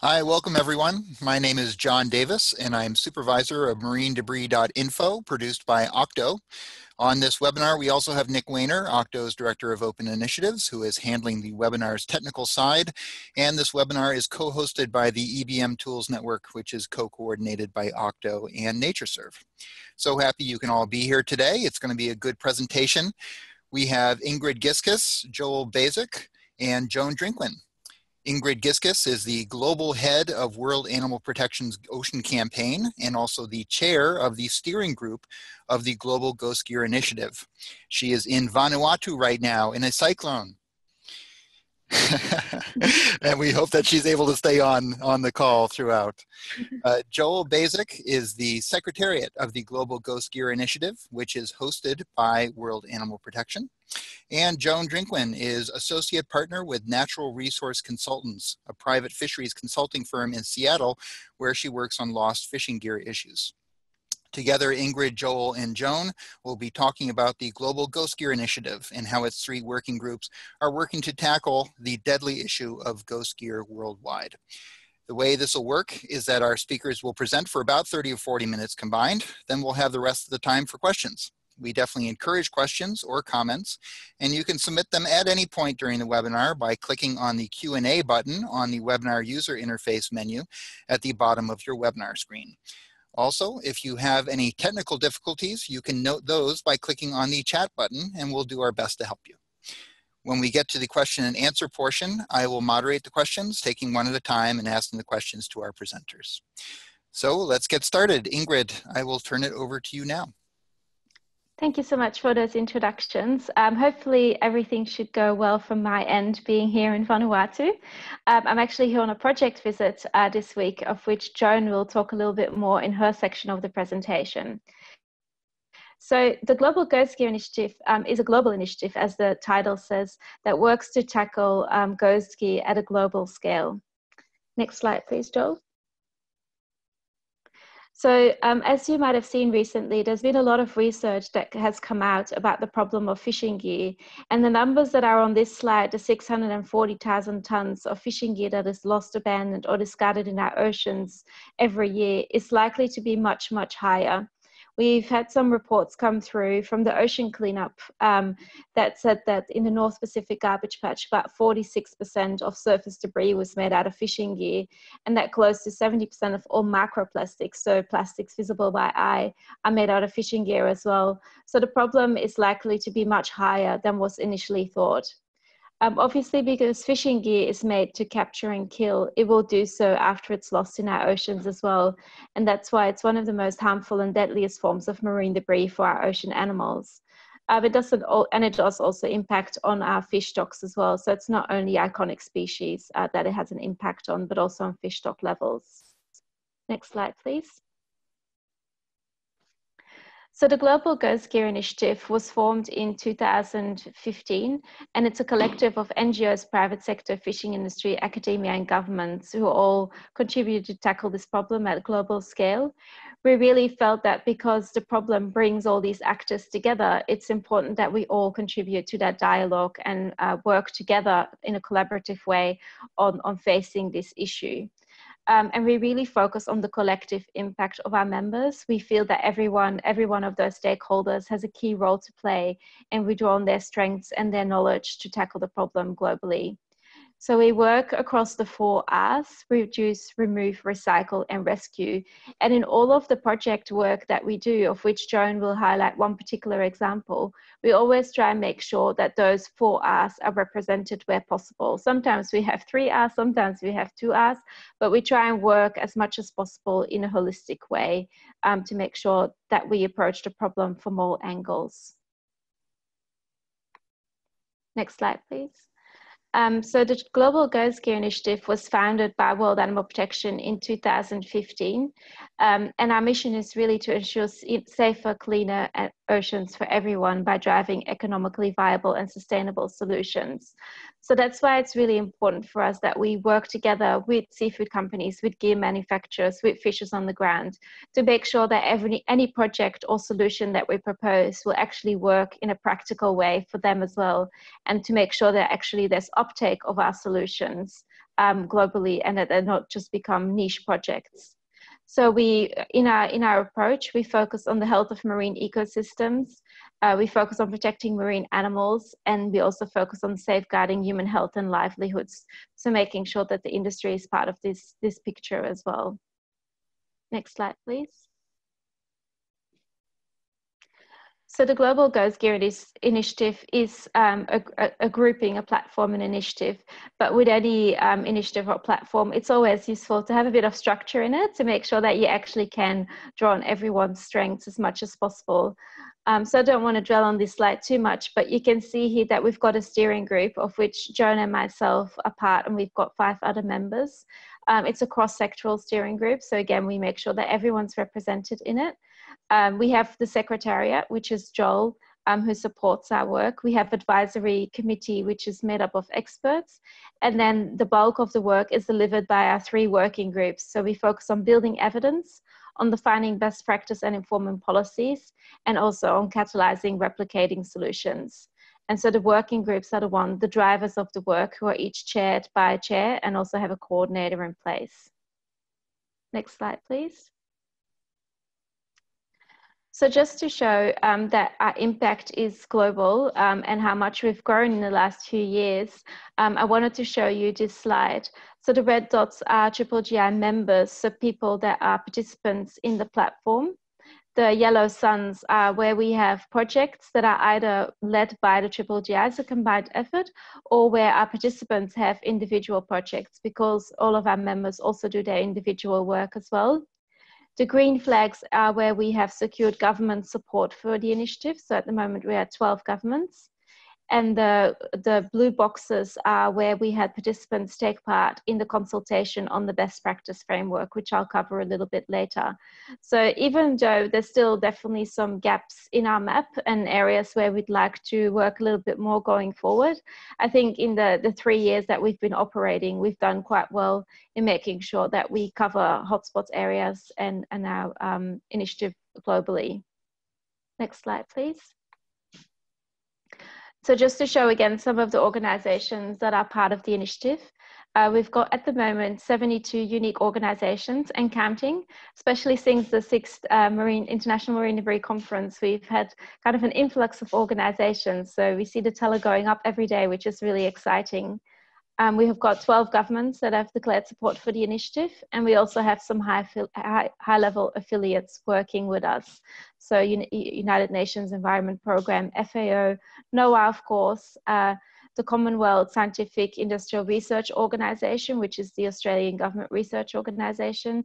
Hi, welcome everyone. My name is John Davis and I'm supervisor of marine marinedebris.info produced by Octo. On this webinar, we also have Nick Wehner, Octo's Director of Open Initiatives, who is handling the webinar's technical side. And this webinar is co-hosted by the EBM Tools Network, which is co-coordinated by Octo and NatureServe. So happy you can all be here today. It's gonna be a good presentation. We have Ingrid Giskes, Joel Baziuk, and Joan Drinkwin. Ingrid Giskes is the global head of World Animal Protection's Ocean Campaign and also the chair of the steering group of the Global Ghost Gear Initiative. She is in Vanuatu right now in a cyclone. and we hope that she's able to stay on on the call throughout. Uh, Joel Baziuk is the secretariat of the Global Ghost Gear Initiative, which is hosted by World Animal Protection. And Joan Drinkwin is associate partner with Natural Resource Consultants, a private fisheries consulting firm in Seattle, where she works on lost fishing gear issues. Together, Ingrid, Joel, and Joan will be talking about the Global Ghost Gear Initiative and how its three working groups are working to tackle the deadly issue of ghost gear worldwide. The way this will work is that our speakers will present for about 30 or 40 minutes combined, then we'll have the rest of the time for questions. We definitely encourage questions or comments, and you can submit them at any point during the webinar by clicking on the Q&A button on the webinar user interface menu at the bottom of your webinar screen. Also, if you have any technical difficulties, you can note those by clicking on the chat button and we'll do our best to help you. When we get to the question and answer portion, I will moderate the questions, taking one at a time and asking the questions to our presenters. So let's get started. Ingrid, I will turn it over to you now. Thank you so much for those introductions. Um, hopefully everything should go well from my end being here in Vanuatu. Um, I'm actually here on a project visit uh, this week of which Joan will talk a little bit more in her section of the presentation. So the Global Ghost Gear Initiative um, is a global initiative, as the title says, that works to tackle um, ghost gear at a global scale. Next slide, please, Joel. So, um, as you might have seen recently, there's been a lot of research that has come out about the problem of fishing gear. And the numbers that are on this slide, the 640,000 tons of fishing gear that is lost, abandoned, or discarded in our oceans every year, is likely to be much, much higher. We've had some reports come through from the ocean cleanup um, that said that in the North Pacific garbage patch, about 46% of surface debris was made out of fishing gear, and that close to 70% of all macroplastics, so plastics visible by eye, are made out of fishing gear as well. So the problem is likely to be much higher than was initially thought. Um, obviously, because fishing gear is made to capture and kill, it will do so after it's lost in our oceans as well. And that's why it's one of the most harmful and deadliest forms of marine debris for our ocean animals. Uh, it doesn't, all, and it does also impact on our fish stocks as well. So it's not only iconic species uh, that it has an impact on, but also on fish stock levels. Next slide, please. So the Global Ghost Gear Initiative was formed in 2015, and it's a collective of NGOs, private sector, fishing industry, academia, and governments who all contribute to tackle this problem at a global scale. We really felt that because the problem brings all these actors together, it's important that we all contribute to that dialogue and uh, work together in a collaborative way on, on facing this issue. Um, and we really focus on the collective impact of our members. We feel that everyone, every one of those stakeholders has a key role to play, and we draw on their strengths and their knowledge to tackle the problem globally. So we work across the four R's, reduce, remove, recycle, and rescue. And in all of the project work that we do, of which Joan will highlight one particular example, we always try and make sure that those four R's are represented where possible. Sometimes we have three R's, sometimes we have two R's, but we try and work as much as possible in a holistic way um, to make sure that we approach the problem from all angles. Next slide, please. Um, so the Global Ghost Gear Initiative was founded by World Animal Protection in 2015. Um, and our mission is really to ensure safer, cleaner oceans for everyone by driving economically viable and sustainable solutions. So that's why it's really important for us that we work together with seafood companies, with gear manufacturers, with fishers on the ground to make sure that every, any project or solution that we propose will actually work in a practical way for them as well, and to make sure that actually there's uptake of our solutions um, globally and that they're not just become niche projects. So we, in our in our approach, we focus on the health of marine ecosystems. Uh, we focus on protecting marine animals, and we also focus on safeguarding human health and livelihoods. So making sure that the industry is part of this this picture as well. Next slide, please. So the Global Ghost Gear Initiative is um, a, a, grouping, a platform, an initiative. But with any um, initiative or platform, it's always useful to have a bit of structure in it to make sure that you actually can draw on everyone's strengths as much as possible. Um, so I don't want to dwell on this slide too much, but you can see here that we've got a steering group of which Joan and myself are part, and we've got five other members. Um, it's a cross-sectoral steering group, so again, we make sure that everyone's represented in it. Um, we have the secretariat, which is Joel, um, who supports our work. We have advisory committee, which is made up of experts. And then the bulk of the work is delivered by our three working groups. So we focus on building evidence, on defining best practice and informing policies, and also on catalyzing replicating solutions. And so the working groups are the one, the drivers of the work who are each chaired by a chair and also have a coordinator in place. Next slide, please. So just to show um, that our impact is global um, and how much we've grown in the last few years, um, I wanted to show you this slide. So the red dots are Triple GI members, so people that are participants in the platform. The yellow suns are where we have projects that are either led by the Triple GI a combined effort or where our participants have individual projects because all of our members also do their individual work as well. The green flags are where we have secured government support for the initiative. So at the moment we are 12 governments and the, the blue boxes are where we had participants take part in the consultation on the best practice framework, which I'll cover a little bit later. So even though there's still definitely some gaps in our map and areas where we'd like to work a little bit more going forward, I think in the, the three years that we've been operating, we've done quite well in making sure that we cover hotspots areas and, and our um, initiative globally. Next slide, please. So just to show again some of the organizations that are part of the initiative, uh, we've got at the moment 72 unique organizations and counting, especially since the sixth uh, Marine International Marine Debris Conference. We've had kind of an influx of organizations. So we see the teller going up every day, which is really exciting. Um, we have got 12 governments that have declared support for the initiative, and we also have some high, high, high level affiliates working with us. So, United Nations Environment Programme, FAO, NOAA, of course, uh, the Commonwealth Scientific Industrial Research Organization, which is the Australian Government Research Organization,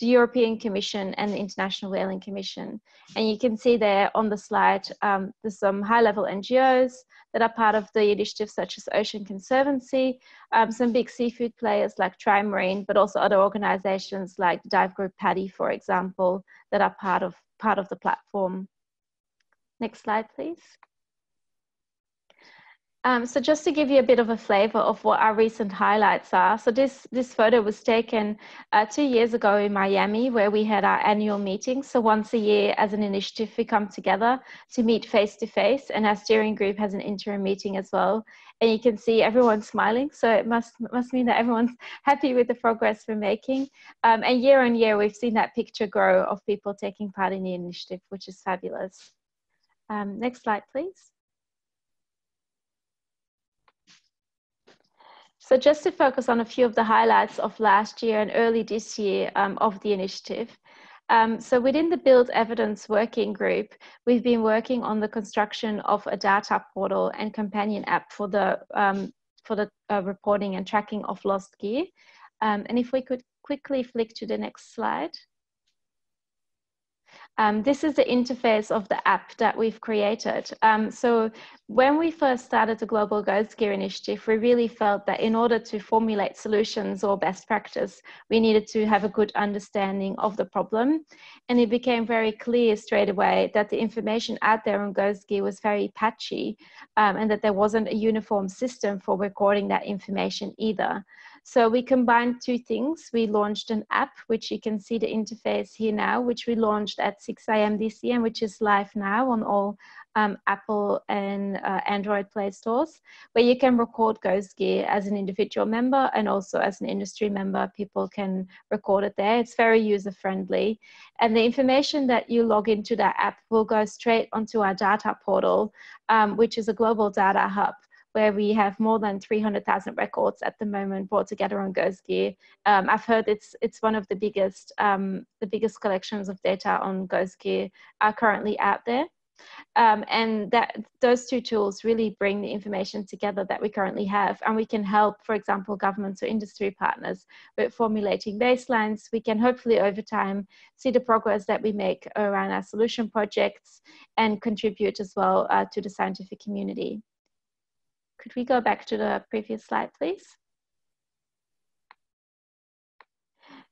the European Commission, and the International Whaling Commission. And you can see there on the slide, um, there's some high level NGOs, that are part of the initiative, such as Ocean Conservancy, um, some big seafood players like Trimarine, but also other organizations like Dive Group PADI, for example, that are part of, part of the platform. Next slide, please. Um, so just to give you a bit of a flavor of what our recent highlights are. So this, this photo was taken uh, two years ago in Miami where we had our annual meeting. So once a year as an initiative, we come together to meet face to face and our steering group has an interim meeting as well. And you can see everyone smiling. So it must, must mean that everyone's happy with the progress we're making. Um, and year on year, we've seen that picture grow of people taking part in the initiative, which is fabulous. Um, next slide, please. So just to focus on a few of the highlights of last year and early this year um, of the initiative. Um, so within the Build Evidence Working Group, we've been working on the construction of a data portal and companion app for the, um, for the uh, reporting and tracking of lost gear. Um, and if we could quickly flick to the next slide. Um, this is the interface of the app that we've created. Um, so when we first started the Global Ghost Gear Initiative, we really felt that in order to formulate solutions or best practice, we needed to have a good understanding of the problem. And it became very clear straight away that the information out there on Ghost Gear was very patchy um, and that there wasn't a uniform system for recording that information either. So we combined two things. We launched an app, which you can see the interface here now, which we launched at 6 a.m. this year, which is live now on all um, Apple and uh, Android Play stores, where you can record Ghost Gear as an individual member and also as an industry member. People can record it there. It's very user friendly. And the information that you log into that app will go straight onto our data portal, um, which is a global data hub where we have more than 300,000 records at the moment brought together on Ghost Um, I've heard it's it's one of the biggest um, the biggest collections of data on Ghost are currently out there. Um, and that those two tools really bring the information together that we currently have. And we can help for example governments or industry partners with formulating baselines. We can hopefully over time see the progress that we make around our solution projects and contribute as well uh, to the scientific community could we go back to the previous slide, please?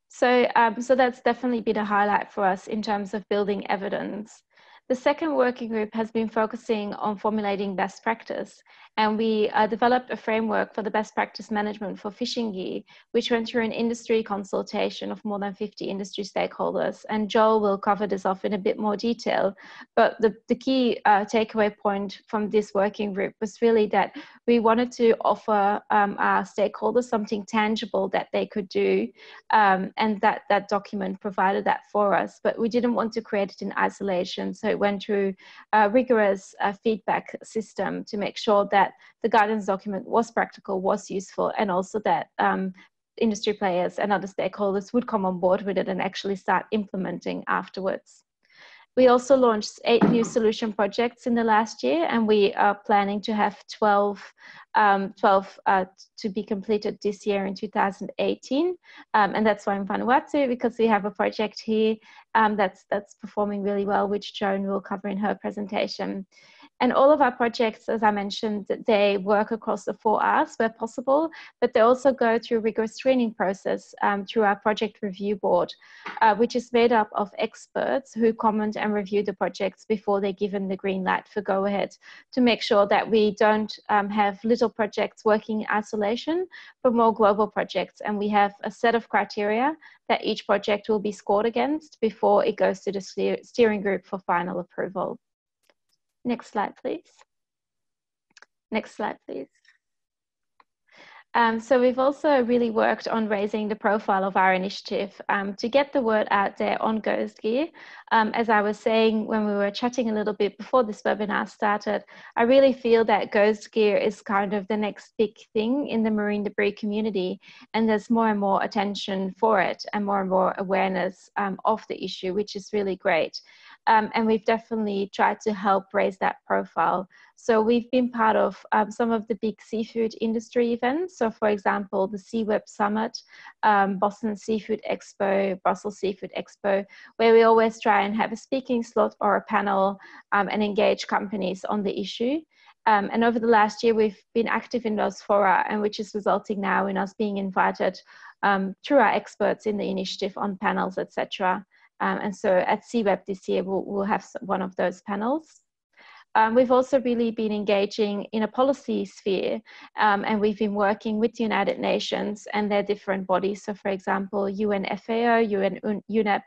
So, um, so that's definitely been a highlight for us in terms of building evidence. The second working group has been focusing on formulating best practice, and we uh, developed a framework for the best practice management for fishing gear, which went through an industry consultation of more than 50 industry stakeholders. And Joel will cover this off in a bit more detail. But the, the key uh, takeaway point from this working group was really that we wanted to offer um, our stakeholders something tangible that they could do, um, and that, that document provided that for us. But we didn't want to create it in isolation. So went through a rigorous uh, feedback system to make sure that the guidance document was practical, was useful, and also that um, industry players and other stakeholders would come on board with it and actually start implementing afterwards. We also launched eight new solution projects in the last year, and we are planning to have 12, um, 12 uh, to be completed this year in 2018. Um, and that's why I'm Vanuatu, because we have a project here um, that's, that's performing really well, which Joan will cover in her presentation. And all of our projects, as I mentioned, they work across the four R's where possible, but they also go through a rigorous training process um, through our project review board, uh, which is made up of experts who comment and review the projects before they're given the green light for go ahead to make sure that we don't um, have little projects working in isolation, but more global projects. And we have a set of criteria that each project will be scored against before it goes to the steering group for final approval. Next slide, please. Next slide, please. Um, so we've also really worked on raising the profile of our initiative um, to get the word out there on Ghost Gear. Um, as I was saying when we were chatting a little bit before this webinar started, I really feel that Ghost Gear is kind of the next big thing in the marine debris community, and there's more and more attention for it and more and more awareness um, of the issue, which is really great. Um, and we've definitely tried to help raise that profile. So we've been part of um, some of the big seafood industry events. So for example, the SeaWeb Summit, um, Boston Seafood Expo, Brussels Seafood Expo, where we always try and have a speaking slot or a panel um, and engage companies on the issue. Um, and over the last year, we've been active in those fora, and which is resulting now in us being invited um, through our experts in the initiative on panels, etc. Um, and so at SeaWeb this year, we'll, we'll have one of those panels. Um, we've also really been engaging in a policy sphere um, and we've been working with the United Nations and their different bodies. So for example, UNFAO, UN, UNEP,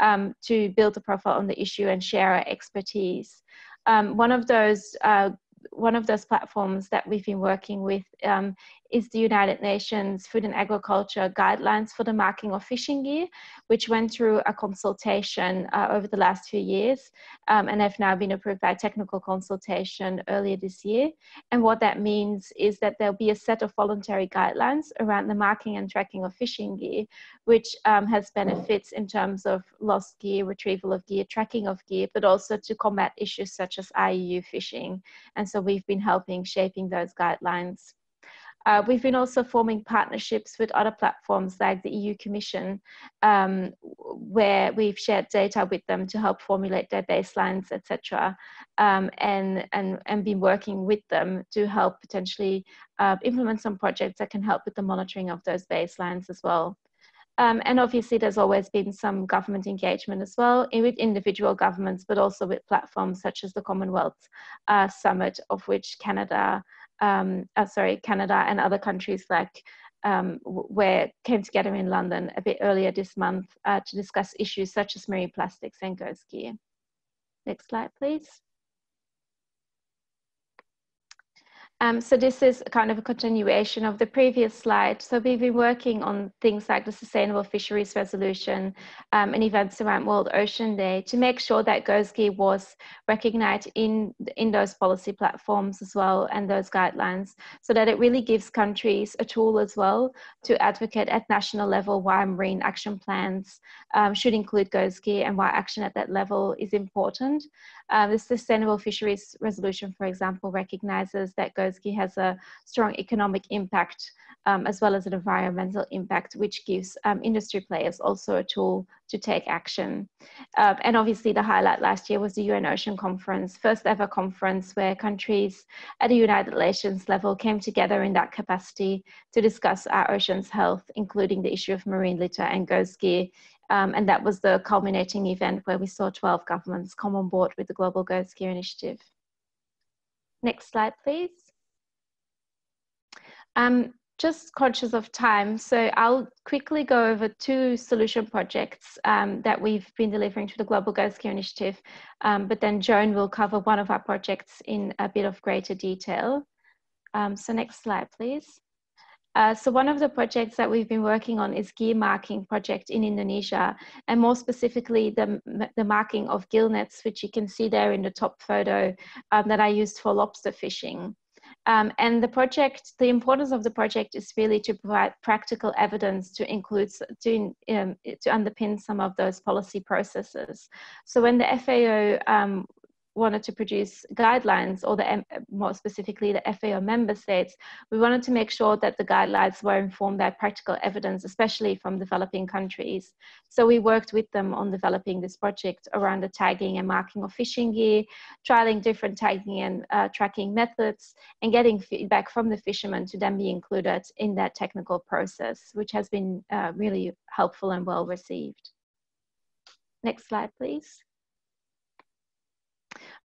um, to build a profile on the issue and share our expertise. Um, one of those uh, one of those platforms that we've been working with um, is the United Nations Food and Agriculture Guidelines for the Marking of Fishing Gear, which went through a consultation uh, over the last few years um, and have now been approved by technical consultation earlier this year. And what that means is that there'll be a set of voluntary guidelines around the marking and tracking of fishing gear, which um, has benefits in terms of lost gear, retrieval of gear, tracking of gear, but also to combat issues such as IUU fishing. And so we've been helping shaping those guidelines. Uh, we've been also forming partnerships with other platforms like the EU Commission, um, where we've shared data with them to help formulate their baselines, etc., um, and, and, and been working with them to help potentially uh, implement some projects that can help with the monitoring of those baselines as well. Um, and obviously, there's always been some government engagement as well with individual governments, but also with platforms such as the Commonwealth uh, Summit, of which Canada um, uh, sorry, Canada and other countries like um, where came together in London a bit earlier this month uh, to discuss issues such as marine plastics and ghost gear. Next slide, please. Um, so this is kind of a continuation of the previous slide. So we've been working on things like the Sustainable Fisheries Resolution um, and events around World Ocean Day to make sure that ghost gear was recognized in, in those policy platforms as well and those guidelines so that it really gives countries a tool as well to advocate at national level why marine action plans um, should include ghost gear and why action at that level is important. Uh, the Sustainable Fisheries Resolution, for example, recognizes that ghost gear has a strong economic impact um, as well as an environmental impact, which gives um, industry players also a tool to take action. Uh, and obviously the highlight last year was the UN Ocean Conference, first ever conference where countries at a United Nations level came together in that capacity to discuss our ocean's health, including the issue of marine litter and ghost gear um, and that was the culminating event where we saw 12 governments come on board with the Global Ghost Gear Initiative. Next slide, please. Um, just conscious of time, so I'll quickly go over two solution projects um, that we've been delivering to the Global Ghost Gear Initiative, um, but then Joan will cover one of our projects in a bit of greater detail. Um, so next slide, please. Uh, so one of the projects that we've been working on is gear marking project in Indonesia, and more specifically the, the marking of gill nets, which you can see there in the top photo um, that I used for lobster fishing. Um, and the project, the importance of the project is really to provide practical evidence to include, to, um, to underpin some of those policy processes. So when the FAO um, wanted to produce guidelines, or the more specifically the FAO member states, we wanted to make sure that the guidelines were informed by practical evidence, especially from developing countries. So we worked with them on developing this project around the tagging and marking of fishing gear, trialing different tagging and uh, tracking methods, and getting feedback from the fishermen to then be included in that technical process, which has been uh, really helpful and well received. Next slide, please.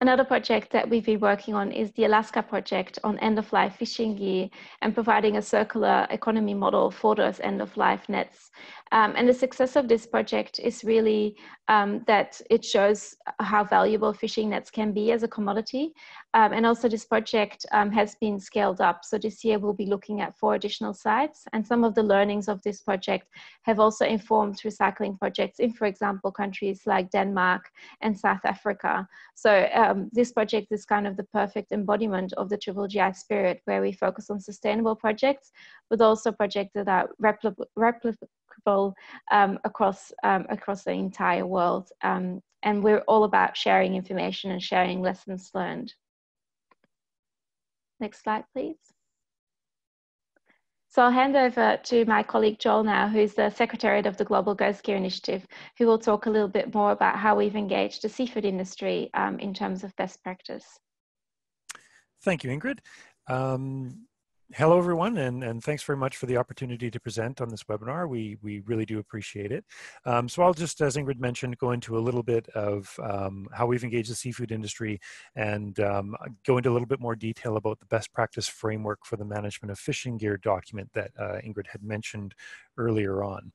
Another project that we've been working on is the Alaska project on end-of-life fishing gear and providing a circular economy model for those end-of-life nets. Um, and the success of this project is really um, that it shows how valuable fishing nets can be as a commodity. Um, and also this project um, has been scaled up. So this year we'll be looking at four additional sites and some of the learnings of this project have also informed recycling projects in, for example, countries like Denmark and South Africa. So um, this project is kind of the perfect embodiment of the Triple GI spirit where we focus on sustainable projects, but also projects that are replicable um, across, um, across the entire world. Um, and we're all about sharing information and sharing lessons learned. Next slide, please. So I'll hand over to my colleague Joel now, who's the Secretariat of the Global Ghost Gear Initiative, who will talk a little bit more about how we've engaged the seafood industry um, in terms of best practice. Thank you, Ingrid. Um, hello, everyone, and, and thanks very much for the opportunity to present on this webinar. We, we really do appreciate it. Um, so I'll just, as Ingrid mentioned, go into a little bit of um, how we've engaged the seafood industry and um, go into a little bit more detail about the best practice framework for the management of fishing gear document that uh, Ingrid had mentioned earlier on.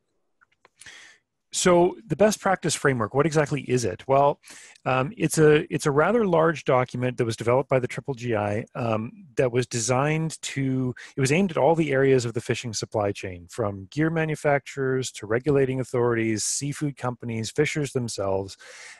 So the best practice framework, what exactly is it? Well, um, it's a it's a rather large document that was developed by the Triple GI um, that was designed to it was aimed at all the areas of the fishing supply chain, from gear manufacturers to regulating authorities, seafood companies, fishers themselves.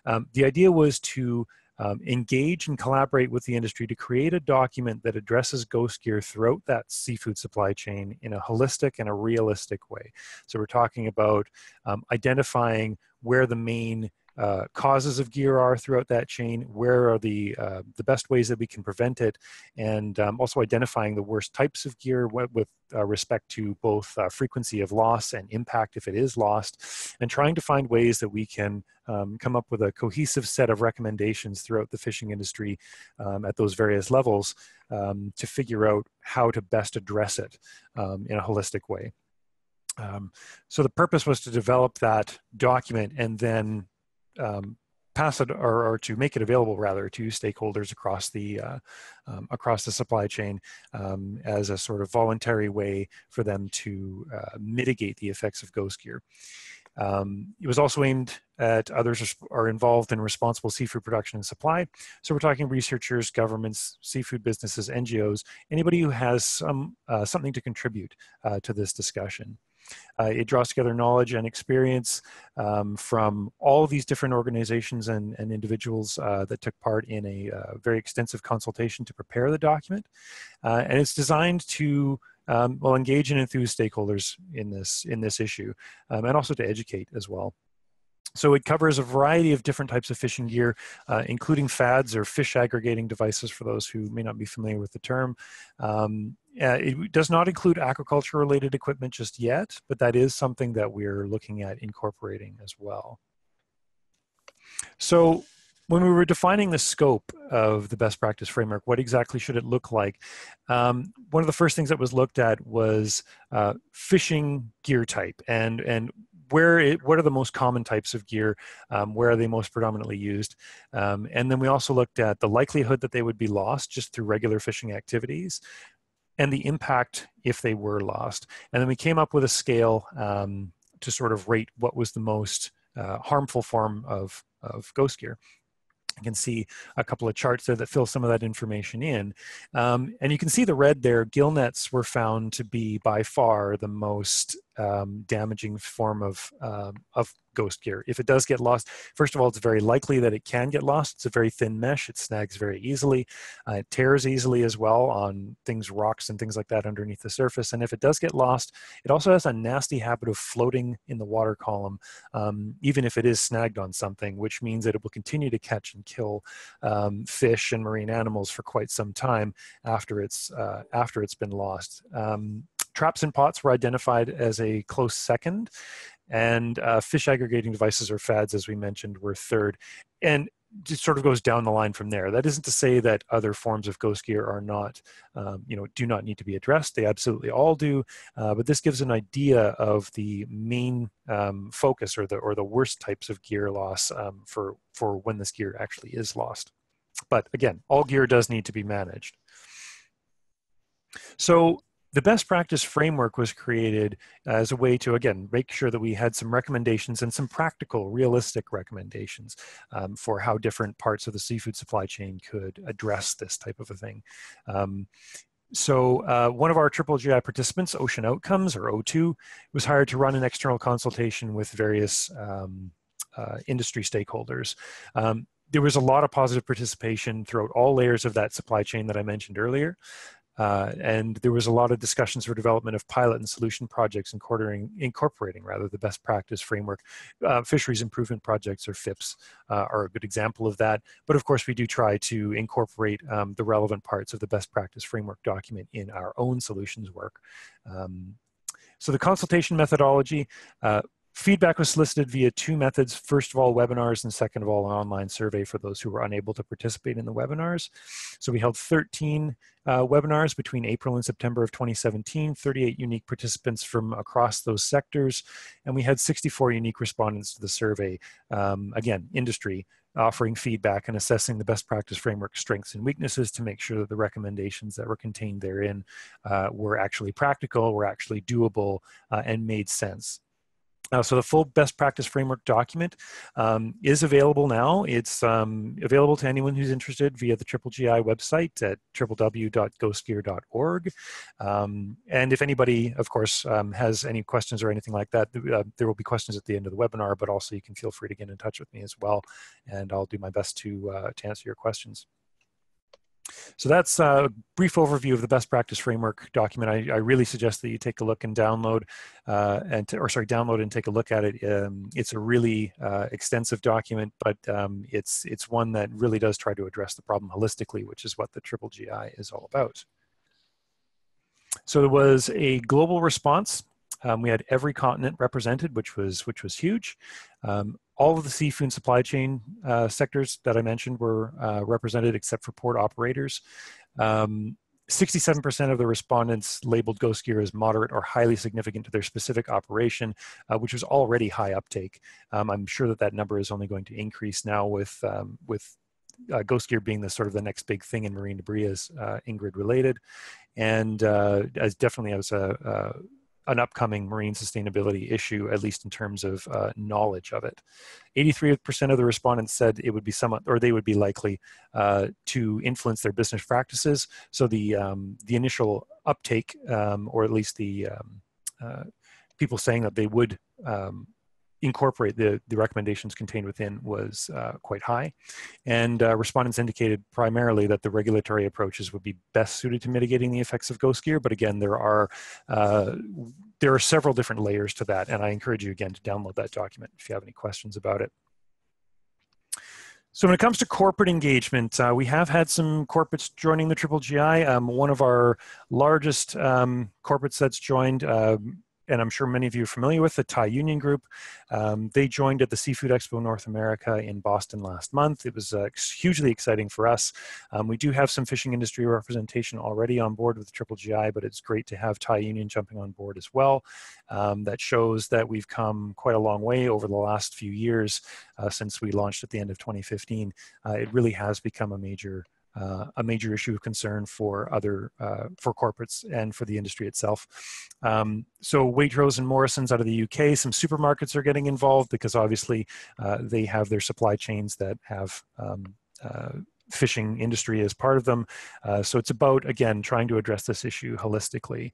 Um, the idea was to um, engage and collaborate with the industry to create a document that addresses ghost gear throughout that seafood supply chain in a holistic and a realistic way. So we're talking about um, identifying where the main uh, causes of gear are throughout that chain, where are the, uh, the best ways that we can prevent it, and um, also identifying the worst types of gear with, with uh, respect to both uh, frequency of loss and impact if it is lost, and trying to find ways that we can um, come up with a cohesive set of recommendations throughout the fishing industry um, at those various levels um, to figure out how to best address it um, in a holistic way. Um, so the purpose was to develop that document and then um, pass it or, or, to make it available rather to stakeholders across the uh, um, across the supply chain um, as a sort of voluntary way for them to uh, mitigate the effects of ghost gear. Um, it was also aimed at others are involved in responsible seafood production and supply. So we're talking researchers, governments, seafood businesses, NGOs, anybody who has some uh, something to contribute uh, to this discussion. Uh, it draws together knowledge and experience um, from all these different organizations and, and individuals uh, that took part in a uh, very extensive consultation to prepare the document. Uh, and it's designed to um, well, engage and enthuse stakeholders in this, in this issue, um, and also to educate as well. So it covers a variety of different types of fishing gear, uh, including FADs or fish aggregating devices for those who may not be familiar with the term. Um, uh, it does not include aquaculture related equipment just yet, but that is something that we're looking at incorporating as well. So when we were defining the scope of the best practice framework, what exactly should it look like? Um, one of the first things that was looked at was uh, fishing gear type and, and where it, what are the most common types of gear? Um, where are they most predominantly used? Um, and then we also looked at the likelihood that they would be lost just through regular fishing activities and the impact if they were lost. And then we came up with a scale um, to sort of rate what was the most uh, harmful form of, of ghost gear. You can see a couple of charts there that fill some of that information in. Um, and you can see the red there, gill nets were found to be by far the most um, damaging form of, um, of ghost gear. If it does get lost, first of all, it's very likely that it can get lost. It's a very thin mesh. It snags very easily. Uh, it tears easily as well on things, rocks and things like that underneath the surface. And if it does get lost, it also has a nasty habit of floating in the water column, um, even if it is snagged on something, which means that it will continue to catch and kill um, fish and marine animals for quite some time after it's, uh, after it's been lost. Um, traps and pots were identified as a close second, and uh, fish aggregating devices or FADs, as we mentioned, were third. And it sort of goes down the line from there. That isn't to say that other forms of ghost gear are not, um, you know, do not need to be addressed. They absolutely all do. Uh, but this gives an idea of the main um, focus or the or the worst types of gear loss um, for for when this gear actually is lost. But again, all gear does need to be managed. So the best practice framework was created as a way to, again, make sure that we had some recommendations and some practical, realistic recommendations um, for how different parts of the seafood supply chain could address this type of a thing. Um, so uh, one of our Triple GI participants, Ocean Outcomes, or O2, was hired to run an external consultation with various um, uh, industry stakeholders. Um, there was a lot of positive participation throughout all layers of that supply chain that I mentioned earlier. Uh, and there was a lot of discussions for development of pilot and solution projects incorporating, incorporating rather the best practice framework. Uh, fisheries improvement projects or FIPS uh, are a good example of that. But of course, we do try to incorporate um, the relevant parts of the best practice framework document in our own solutions work. Um, so the consultation methodology, uh, Feedback was solicited via two methods. First of all, webinars, and second of all, an online survey for those who were unable to participate in the webinars. So we held 13 uh, webinars between April and September of 2017, 38 unique participants from across those sectors, and we had 64 unique respondents to the survey. Um, again, industry, offering feedback and assessing the best practice framework strengths and weaknesses to make sure that the recommendations that were contained therein uh, were actually practical, were actually doable, uh, and made sense. Uh, so the full best practice framework document um, is available now. It's um, available to anyone who's interested via the Triple GI website at www.ghostgear.org. Um, and if anybody, of course, um, has any questions or anything like that, uh, there will be questions at the end of the webinar, but also you can feel free to get in touch with me as well, and I'll do my best to, uh, to answer your questions. So that's a brief overview of the best practice framework document. I, I really suggest that you take a look and download, uh, and to, or sorry, download and take a look at it. Um, it's a really uh, extensive document, but um, it's it's one that really does try to address the problem holistically, which is what the Triple GI is all about. So there was a global response um, we had every continent represented, which was which was huge. Um, all of the seafood supply chain uh, sectors that I mentioned were uh, represented, except for port operators. 67% um, of the respondents labeled Ghost Gear as moderate or highly significant to their specific operation, uh, which was already high uptake. Um, I'm sure that that number is only going to increase now with um, with uh, ghost gear being the sort of the next big thing in marine debris as uh, Ingrid related, and uh, as definitely as a, an upcoming marine sustainability issue, at least in terms of uh, knowledge of it. 83% of the respondents said it would be somewhat, or they would be likely uh, to influence their business practices. So the um, the initial uptake, um, or at least the um, uh, people saying that they would um, incorporate the, the recommendations contained within was uh, quite high. And uh, respondents indicated primarily that the regulatory approaches would be best suited to mitigating the effects of ghost gear. But again, there are, uh, there are several different layers to that. And I encourage you again to download that document if you have any questions about it. So when it comes to corporate engagement, uh, we have had some corporates joining the Triple GI. Um, one of our largest um, corporates that's joined, um, and I'm sure many of you are familiar with the Thai Union Group. Um, they joined at the Seafood Expo North America in Boston last month. It was uh, hugely exciting for us. Um, we do have some fishing industry representation already on board with Triple GI, but it's great to have Thai Union jumping on board as well. Um, that shows that we've come quite a long way over the last few years uh, since we launched at the end of 2015. Uh, it really has become a major uh, a major issue of concern for other uh, for corporates and for the industry itself. Um, so Waitrose and Morrison's out of the UK, some supermarkets are getting involved because obviously uh, they have their supply chains that have um, uh, fishing industry as part of them. Uh, so it's about, again, trying to address this issue holistically.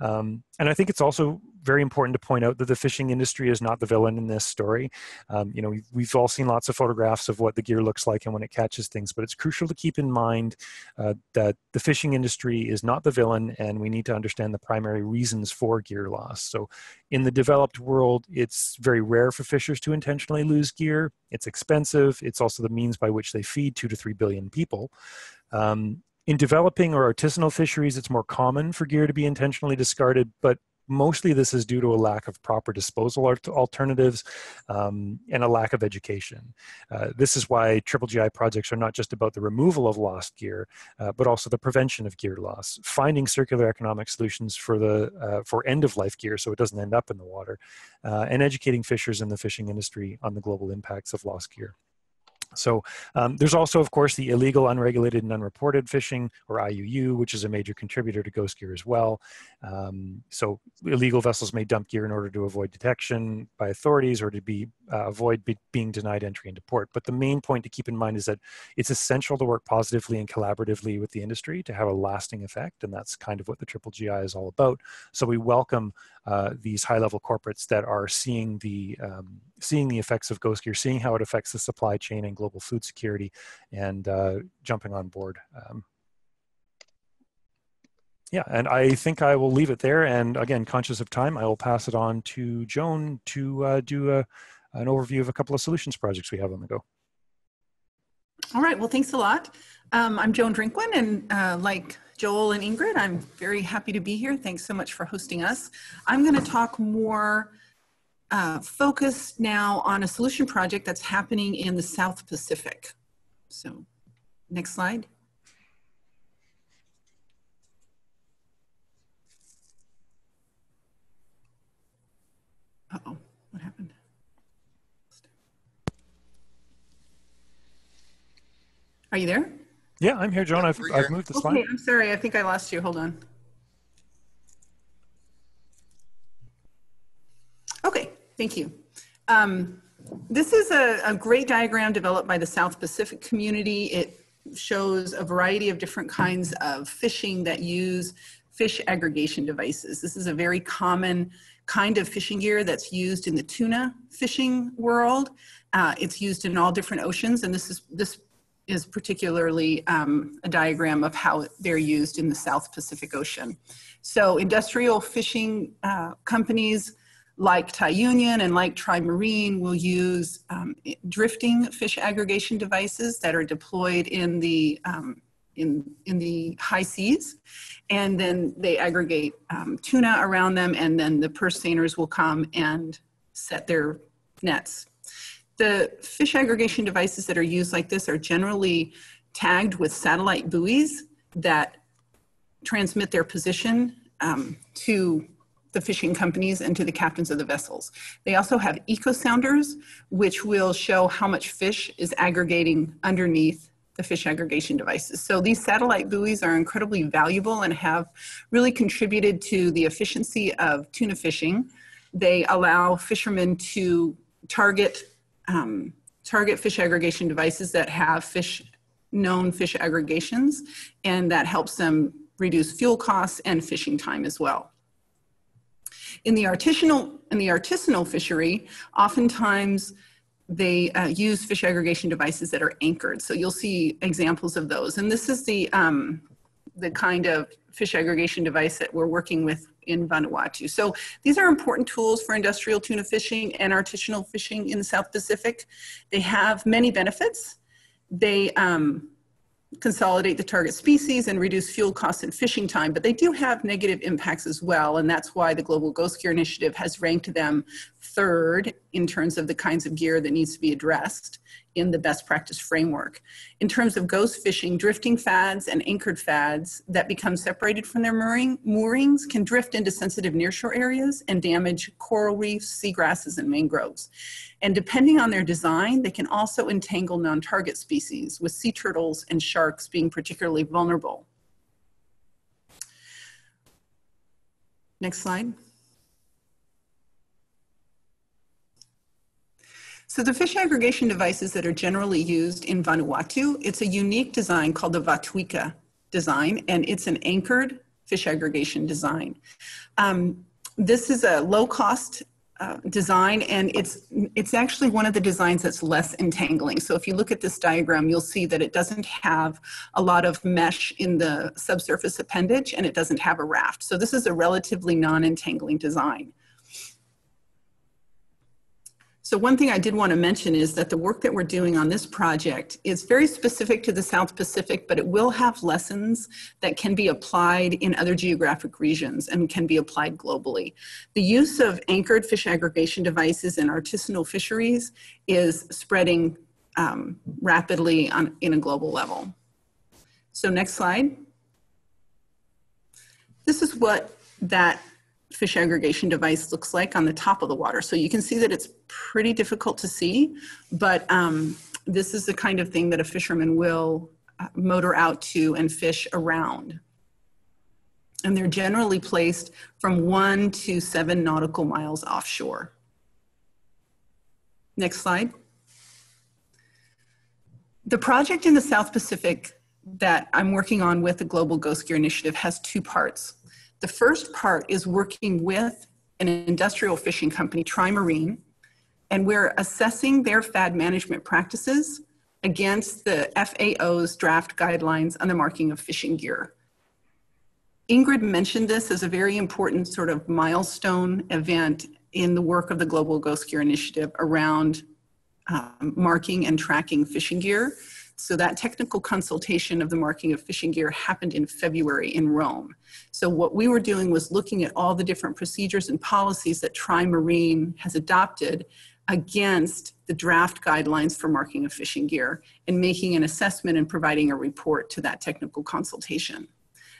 Um, and I think it's also very important to point out that the fishing industry is not the villain in this story. Um, you know, we've, we've, all seen lots of photographs of what the gear looks like and when it catches things, but it's crucial to keep in mind uh, that the fishing industry is not the villain and we need to understand the primary reasons for gear loss. So in the developed world, it's very rare for fishers to intentionally lose gear. It's expensive. It's also the means by which they feed two to three billion people. Um, in developing or artisanal fisheries, it's more common for gear to be intentionally discarded, but mostly this is due to a lack of proper disposal alternatives um, and a lack of education. Uh, this is why Triple GI projects are not just about the removal of lost gear, uh, but also the prevention of gear loss, finding circular economic solutions for the uh, for end of life gear so it doesn't end up in the water, uh, and educating fishers in the fishing industry on the global impacts of lost gear. So um, there's also, of course, the illegal, unregulated, and unreported fishing, or IUU, which is a major contributor to ghost gear as well. Um, so illegal vessels may dump gear in order to avoid detection by authorities or to be uh, avoid be, being denied entry into port. But the main point to keep in mind is that it's essential to work positively and collaboratively with the industry to have a lasting effect, and that's kind of what the Triple GI is all about. So we welcome uh, these high-level corporates that are seeing the um, seeing the effects of ghost gear, seeing how it affects the supply chain and global food security, and uh, jumping on board. Um, yeah, and I think I will leave it there. And again, conscious of time, I will pass it on to Joan to uh, do a, an overview of a couple of solutions projects we have on the go. All right, well, thanks a lot. Um, I'm Joan Drinkwin, and uh, like Joel and Ingrid, I'm very happy to be here. Thanks so much for hosting us. I'm going to talk more uh, focused now on a solution project that's happening in the South Pacific. So, next slide. Uh-oh, what happened? Are you there? Yeah, I'm here, Joan. I've, I've moved the slide. Okay, I'm sorry. I think I lost you. Hold on. Okay, thank you. Um, this is a, a great diagram developed by the South Pacific community. It shows a variety of different kinds of fishing that use fish aggregation devices. This is a very common kind of fishing gear that's used in the tuna fishing world. Uh, it's used in all different oceans, and this is this is particularly um, a diagram of how they're used in the South Pacific Ocean. So industrial fishing uh, companies like Thai Union and like Tri-Marine will use um, drifting fish aggregation devices that are deployed in the um, in, in the high seas. And then they aggregate um, tuna around them and then the purse seiners will come and set their nets. The fish aggregation devices that are used like this are generally tagged with satellite buoys that transmit their position um, to the fishing companies and to the captains of the vessels. They also have echo sounders, which will show how much fish is aggregating underneath the fish aggregation devices. So these satellite buoys are incredibly valuable and have really contributed to the efficiency of tuna fishing. They allow fishermen to target um, target fish aggregation devices that have fish known fish aggregations, and that helps them reduce fuel costs and fishing time as well. In the artisanal, in the artisanal fishery, oftentimes they uh, use fish aggregation devices that are anchored. So you'll see examples of those. And this is the, um, the kind of fish aggregation device that we're working with in Vanuatu. So these are important tools for industrial tuna fishing and artisanal fishing in the South Pacific. They have many benefits. They um, consolidate the target species and reduce fuel costs and fishing time, but they do have negative impacts as well. And that's why the Global Ghost Gear Initiative has ranked them third in terms of the kinds of gear that needs to be addressed in the best practice framework. In terms of ghost fishing, drifting fads and anchored fads that become separated from their mooring, moorings can drift into sensitive nearshore areas and damage coral reefs, seagrasses, and mangroves. And depending on their design, they can also entangle non-target species, with sea turtles and sharks being particularly vulnerable. Next slide. So the fish aggregation devices that are generally used in Vanuatu, it's a unique design called the Vatuika design, and it's an anchored fish aggregation design. Um, this is a low cost uh, design and it's it's actually one of the designs that's less entangling. So if you look at this diagram you'll see that it doesn't have a lot of mesh in the subsurface appendage and it doesn't have a raft. So this is a relatively non-entangling design so one thing I did want to mention is that the work that we're doing on this project is very specific to the South Pacific, but it will have lessons that can be applied in other geographic regions and can be applied globally. The use of anchored fish aggregation devices in artisanal fisheries is spreading um, rapidly on, in a global level. So next slide. This is what that fish aggregation device looks like on the top of the water. So you can see that it's pretty difficult to see, but um, this is the kind of thing that a fisherman will uh, motor out to and fish around. And they're generally placed from one to seven nautical miles offshore. Next slide. The project in the South Pacific that I'm working on with the Global Ghost Gear Initiative has two parts. The first part is working with an industrial fishing company, Trimarine, and we're assessing their FAD management practices against the FAO's draft guidelines on the marking of fishing gear. Ingrid mentioned this as a very important sort of milestone event in the work of the Global Ghost Gear Initiative around um, marking and tracking fishing gear. So that technical consultation of the marking of fishing gear happened in February in Rome. So what we were doing was looking at all the different procedures and policies that Trimarine has adopted against the draft guidelines for marking of fishing gear and making an assessment and providing a report to that technical consultation.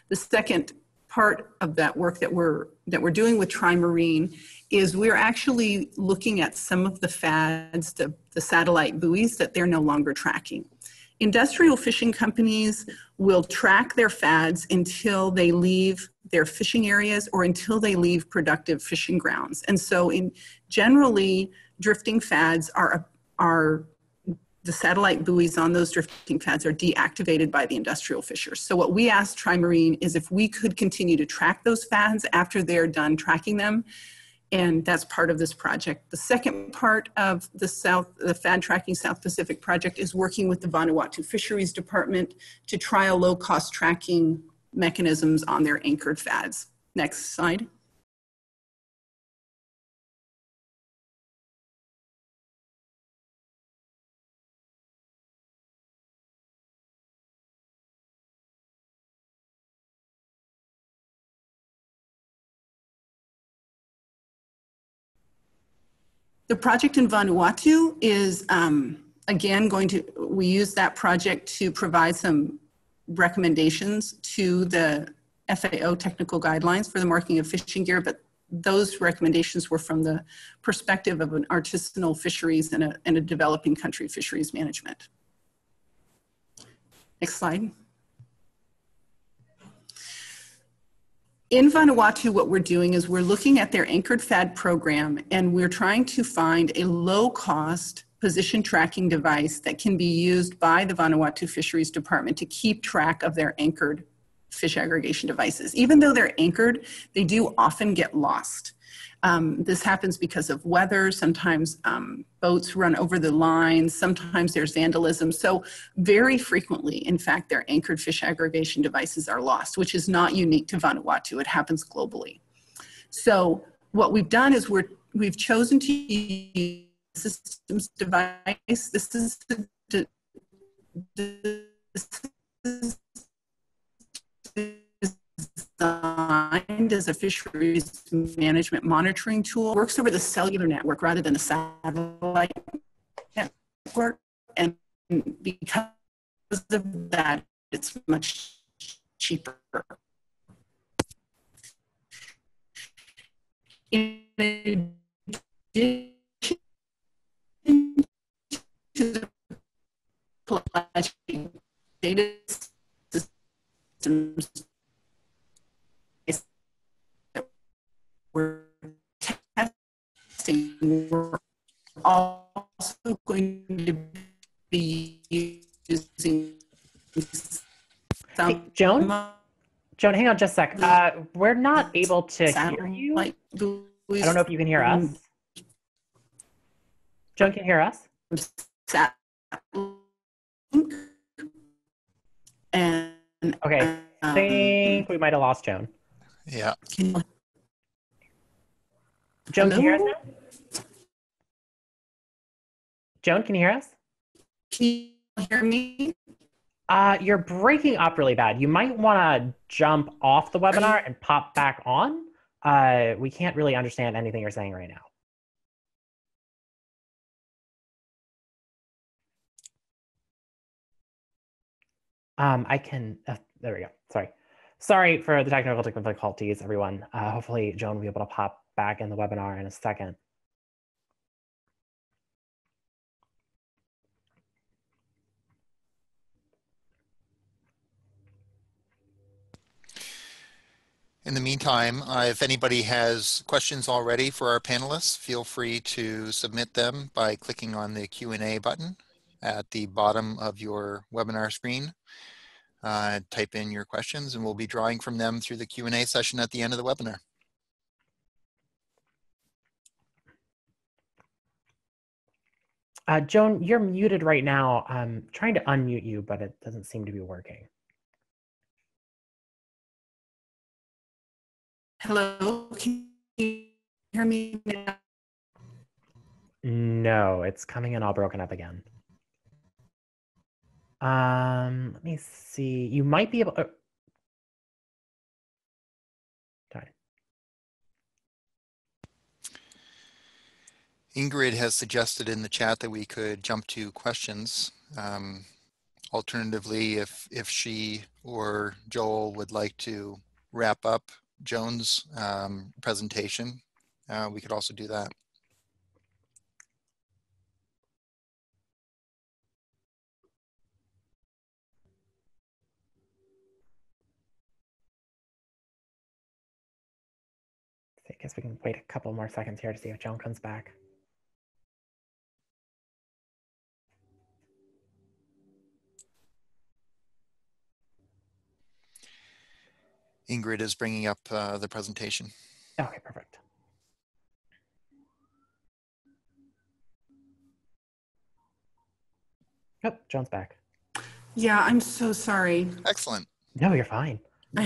The second part of that work that we're that we're doing with Trimarine is we're actually looking at some of the fads, the, the satellite buoys that they're no longer tracking. Industrial fishing companies will track their fads until they leave their fishing areas or until they leave productive fishing grounds. And so in generally drifting fads are are the satellite buoys on those drifting fads are deactivated by the industrial fishers. So what we asked Trimarine is if we could continue to track those fads after they're done tracking them, and that's part of this project. The second part of the South, the FAD Tracking South Pacific project is working with the Vanuatu Fisheries Department to trial low-cost tracking mechanisms on their anchored FADs. Next slide. The project in Vanuatu is, um, again, going to, we use that project to provide some recommendations to the FAO technical guidelines for the marking of fishing gear, but those recommendations were from the perspective of an artisanal fisheries and a, and a developing country fisheries management. Next slide. In Vanuatu, what we're doing is we're looking at their anchored FAD program and we're trying to find a low cost position tracking device that can be used by the Vanuatu Fisheries Department to keep track of their anchored fish aggregation devices. Even though they're anchored, they do often get lost. Um, this happens because of weather. Sometimes um, boats run over the lines. Sometimes there's vandalism. So very frequently, in fact, their anchored fish aggregation devices are lost, which is not unique to Vanuatu. It happens globally. So what we've done is we're, we've chosen to use systems device. This is the, this as a fisheries management monitoring tool, works over the cellular network rather than the satellite network. And because of that, it's much Joan, hang on just a sec. Uh, we're not able to hear you. I don't know if you can hear us. Joan can hear us. And okay, I think we might have lost Joan. Yeah. Joan, Hello? can you hear us now? Joan, can you hear us? Can you hear me? Uh, you're breaking up really bad. You might want to jump off the webinar and pop back on. Uh, we can't really understand anything you're saying right now. Um, I can, uh, there we go, sorry. Sorry for the technical difficulties, everyone. Uh, hopefully Joan will be able to pop back in the webinar in a second. In the meantime, uh, if anybody has questions already for our panelists, feel free to submit them by clicking on the Q&A button at the bottom of your webinar screen. Uh, type in your questions and we'll be drawing from them through the Q&A session at the end of the webinar. Uh, Joan, you're muted right now. I'm trying to unmute you, but it doesn't seem to be working. Hello, can you hear me now? No, it's coming in all broken up again. Um, let me see. You might be able. Uh, Ingrid has suggested in the chat that we could jump to questions. Um, alternatively, if, if she or Joel would like to wrap up Joan's um, presentation, uh, we could also do that. I guess we can wait a couple more seconds here to see if Joan comes back. Ingrid is bringing up uh, the presentation. Okay, perfect. Oh, Joan's back. Yeah, I'm so sorry. Excellent. No, you're fine.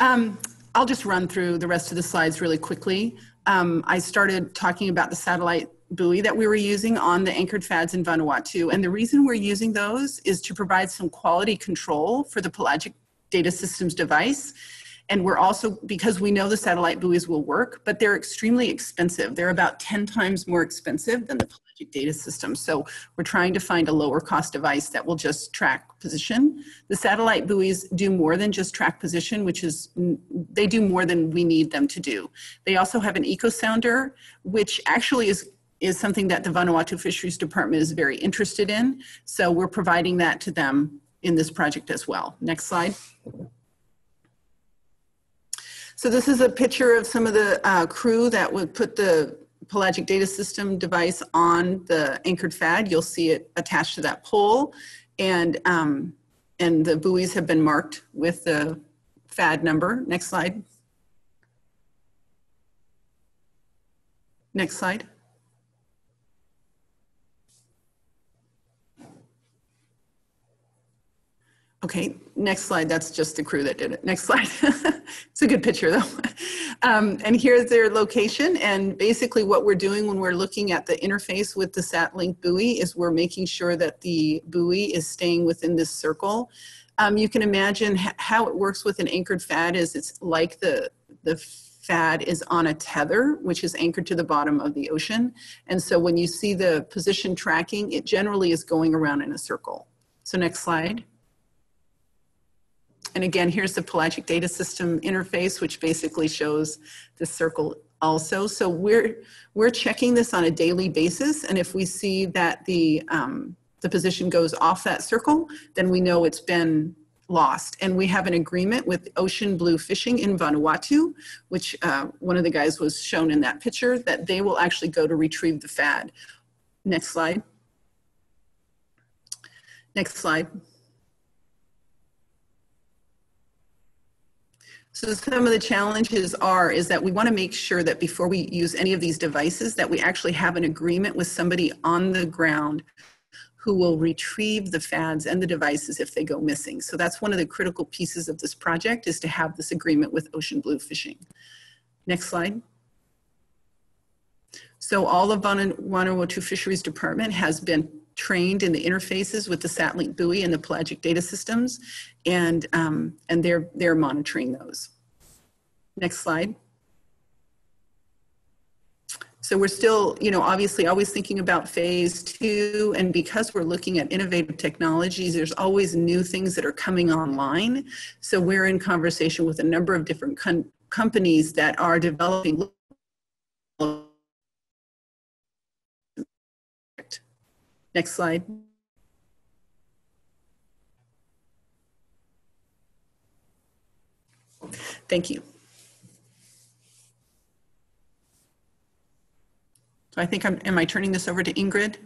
um, I'll just run through the rest of the slides really quickly. Um, I started talking about the satellite buoy that we were using on the anchored FADs in Vanuatu. And the reason we're using those is to provide some quality control for the pelagic data systems device. And we're also, because we know the satellite buoys will work, but they're extremely expensive. They're about 10 times more expensive than the pelagic data system. So we're trying to find a lower cost device that will just track position. The satellite buoys do more than just track position, which is, they do more than we need them to do. They also have an echo sounder, which actually is is something that the Vanuatu Fisheries Department is very interested in. So we're providing that to them in this project as well. Next slide. So this is a picture of some of the uh, crew that would put the pelagic data system device on the anchored FAD. You'll see it attached to that pole and, um, and the buoys have been marked with the FAD number. Next slide. Next slide. Okay, next slide. That's just the crew that did it. Next slide. it's a good picture though. Um, and here's their location. And basically what we're doing when we're looking at the interface with the SatLink buoy is we're making sure that the buoy is staying within this circle. Um, you can imagine how it works with an anchored FAD is it's like the, the FAD is on a tether, which is anchored to the bottom of the ocean. And so when you see the position tracking, it generally is going around in a circle. So next slide. And again, here's the pelagic data system interface, which basically shows the circle also. So we're, we're checking this on a daily basis. And if we see that the, um, the position goes off that circle, then we know it's been lost. And we have an agreement with Ocean Blue Fishing in Vanuatu, which uh, one of the guys was shown in that picture, that they will actually go to retrieve the FAD. Next slide. Next slide. So some of the challenges are is that we want to make sure that before we use any of these devices that we actually have an agreement with somebody on the ground who will retrieve the fads and the devices if they go missing. So that's one of the critical pieces of this project is to have this agreement with Ocean Blue Fishing. Next slide. So all of Vanuatu Fisheries Department has been trained in the interfaces with the SatLink buoy and the pelagic data systems, and, um, and they're, they're monitoring those. Next slide. So we're still, you know, obviously always thinking about phase two, and because we're looking at innovative technologies, there's always new things that are coming online. So we're in conversation with a number of different companies that are developing Next slide. Thank you. So I think I'm, am I turning this over to Ingrid?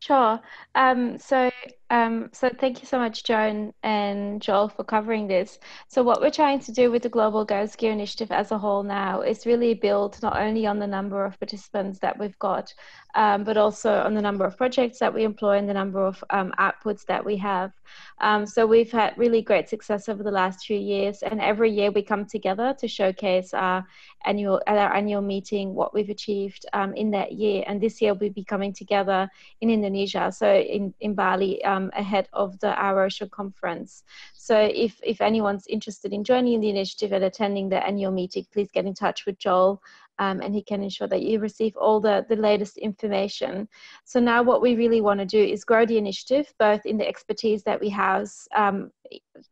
Sure. Um, so, um, so thank you so much, Joan and Joel, for covering this. So, what we're trying to do with the Global Ghost Gear Initiative as a whole now is really build not only on the number of participants that we've got, um, but also on the number of projects that we employ and the number of um, outputs that we have. Um, so we've had really great success over the last few years, and every year we come together to showcase our annual at our annual meeting what we've achieved um, in that year. And this year we'll be coming together in Indonesia, so in in Bali um, ahead of the Our conference. So if if anyone's interested in joining the initiative and attending the annual meeting, please get in touch with Joel um, and he can ensure that you receive all the, the latest information. So now what we really want to do is grow the initiative, both in the expertise that we house, um,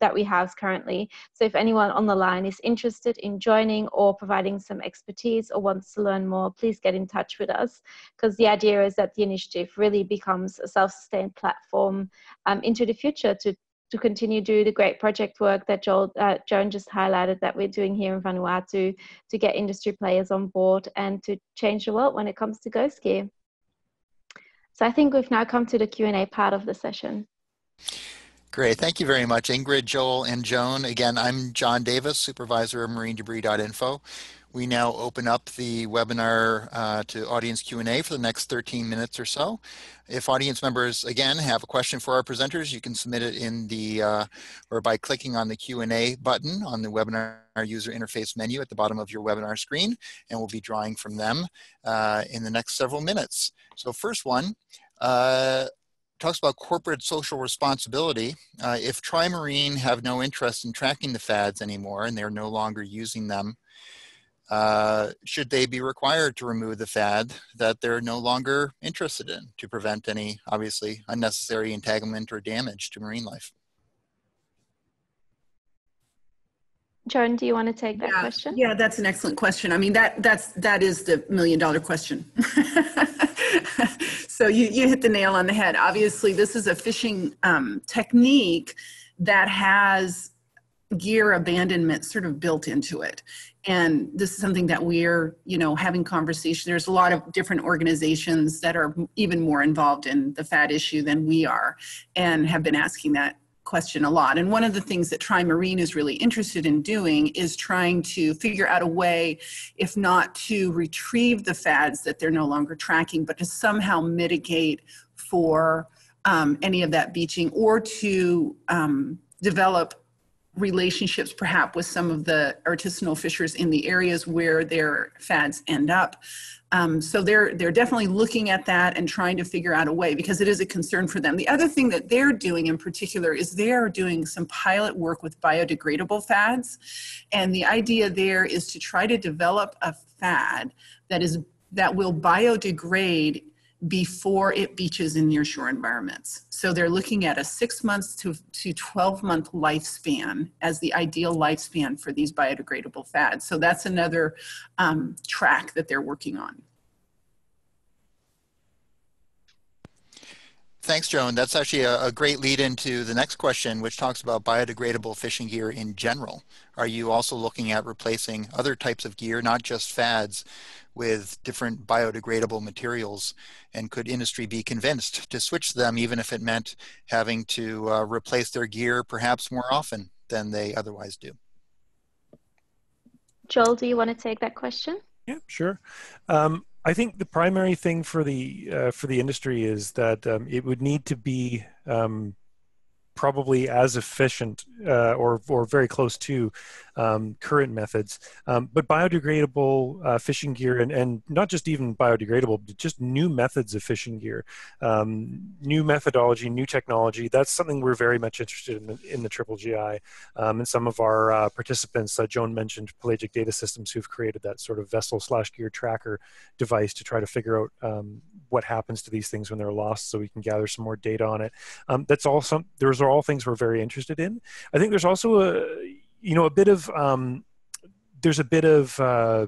that we house currently. So if anyone on the line is interested in joining or providing some expertise or wants to learn more, please get in touch with us because the idea is that the initiative really becomes a self-sustained platform um, into the future to to continue do the great project work that Joel, uh, Joan just highlighted that we're doing here in Vanuatu to get industry players on board and to change the world when it comes to ghost gear. So I think we've now come to the Q&A part of the session. Great. Thank you very much, Ingrid, Joel, and Joan. Again, I'm John Davis, supervisor of marinedebris.info. We now open up the webinar uh, to audience Q&A for the next 13 minutes or so. If audience members, again, have a question for our presenters, you can submit it in the, uh, or by clicking on the Q&A button on the webinar user interface menu at the bottom of your webinar screen, and we'll be drawing from them uh, in the next several minutes. So first one, uh, talks about corporate social responsibility. Uh, if Trimarine have no interest in tracking the FADs anymore and they're no longer using them, uh, should they be required to remove the fad that they're no longer interested in to prevent any obviously unnecessary entanglement or damage to marine life? Joan, do you want to take that yeah, question? Yeah, that's an excellent question. I mean, that that's that is the million dollar question. so you you hit the nail on the head. Obviously, this is a fishing um, technique that has gear abandonment sort of built into it. And this is something that we're you know having conversation there's a lot of different organizations that are even more involved in the fad issue than we are and have been asking that question a lot. And one of the things that Trimarine is really interested in doing is trying to figure out a way if not to retrieve the fads that they're no longer tracking but to somehow mitigate for um, any of that beaching or to um, develop relationships perhaps with some of the artisanal fishers in the areas where their fads end up. Um, so they're they're definitely looking at that and trying to figure out a way because it is a concern for them. The other thing that they're doing in particular is they're doing some pilot work with biodegradable fads, and the idea there is to try to develop a fad that is that will biodegrade before it beaches in nearshore environments. So they're looking at a six months to, to 12 month lifespan as the ideal lifespan for these biodegradable fads. So that's another um, track that they're working on. Thanks, Joan. That's actually a, a, great lead into the next question, which talks about biodegradable fishing gear in general. Are you also looking at replacing other types of gear, not just fads, with different biodegradable materials? And could industry be convinced to switch them, even if it meant having to uh, replace their gear perhaps more often than they otherwise do? Joel, do you want to take that question? Yeah, sure. Um, I think the primary thing for the uh, for the industry is that um, it would need to be um, probably as efficient uh, or, or very close to um, current methods. Um, but biodegradable uh, fishing gear and, and not just even biodegradable, but just new methods of fishing gear, um, new methodology, new technology. That's something we're very much interested in in the Triple GI. Um, and some of our uh, participants, uh, Joan mentioned Pelagic Data Systems, who've created that sort of vessel slash gear tracker device to try to figure out um, what happens to these things when they're lost so we can gather some more data on it. Um, that's all some, those are all things we're very interested in. I think there's also a, you know, a bit of, um, there's a bit of, uh,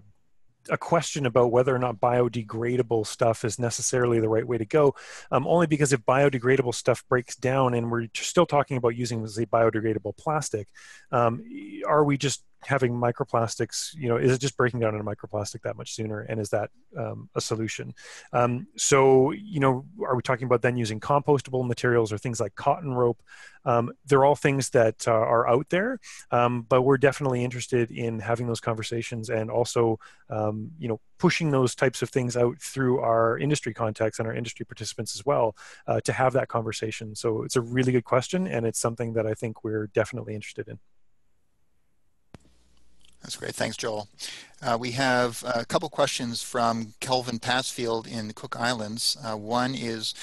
a question about whether or not biodegradable stuff is necessarily the right way to go, um, only because if biodegradable stuff breaks down and we're still talking about using, say, biodegradable plastic, um, are we just having microplastics, you know, is it just breaking down into microplastic that much sooner? And is that um, a solution? Um, so, you know, are we talking about then using compostable materials or things like cotton rope? Um, they're all things that uh, are out there, um, but we're definitely interested in having those conversations and also, um, you know, pushing those types of things out through our industry contacts and our industry participants as well uh, to have that conversation. So it's a really good question, and it's something that I think we're definitely interested in. That's great. Thanks, Joel. Uh, we have a couple questions from Kelvin Passfield in the Cook Islands. Uh, one is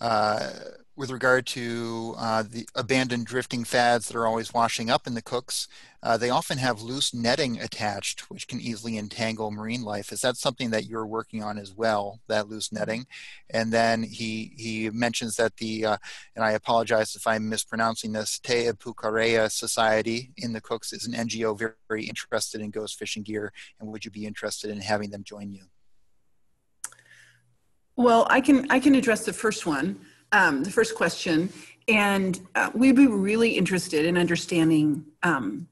uh, with regard to uh, the abandoned drifting fads that are always washing up in the Cooks, uh, they often have loose netting attached, which can easily entangle marine life. Is that something that you're working on as well, that loose netting? And then he he mentions that the, uh, and I apologize if I'm mispronouncing this, Te Ipukarea Society in the Cooks is an NGO very, very interested in ghost fishing gear, and would you be interested in having them join you? Well, I can I can address the first one um, the first question, and uh, we'd be really interested in understanding um,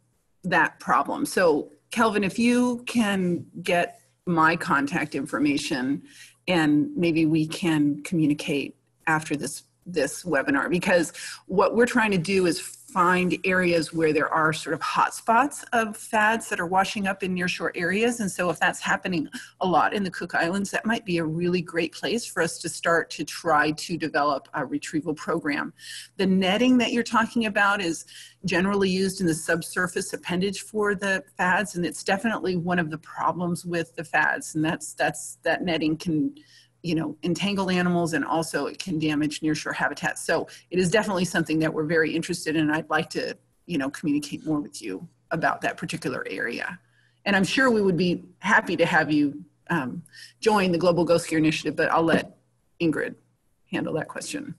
that problem. So, Kelvin, if you can get my contact information, and maybe we can communicate after this this webinar because what we're trying to do is find areas where there are sort of hotspots of fads that are washing up in nearshore areas. And so if that's happening a lot in the Cook Islands, that might be a really great place for us to start to try to develop a retrieval program. The netting that you're talking about is generally used in the subsurface appendage for the fads, and it's definitely one of the problems with the fads. And that's that's that netting can you know, entangle animals and also it can damage nearshore habitats. So it is definitely something that we're very interested in. I'd like to, you know, communicate more with you about that particular area. And I'm sure we would be happy to have you um, join the Global Ghost Gear Initiative, but I'll let Ingrid handle that question.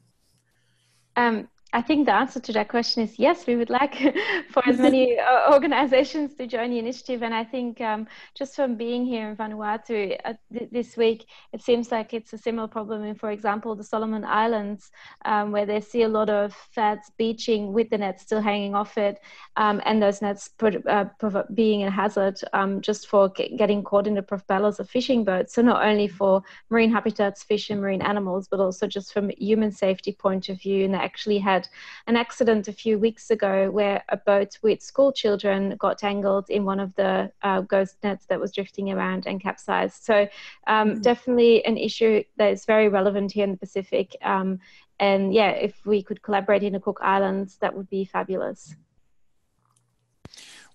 Um, I think the answer to that question is yes, we would like for as many uh, organizations to join the initiative. And I think um, just from being here in Vanuatu uh, th- this week, it seems like it's a similar problem in, for example, the Solomon Islands, um, where they see a lot of FADs beaching with the nets still hanging off it, um, and those nets put, uh, being a hazard um, just for g- getting caught in the propellers of fishing boats. So not only for marine habitats, fish, and marine animals, but also just from a human safety point of view. And actually had had an accident a few weeks ago where a boat with school children got tangled in one of the uh, ghost nets that was drifting around and capsized. So, um, mm-hmm. definitely an issue that is very relevant here in the Pacific. Um, and yeah, if we could collaborate in the Cook Islands, that would be fabulous.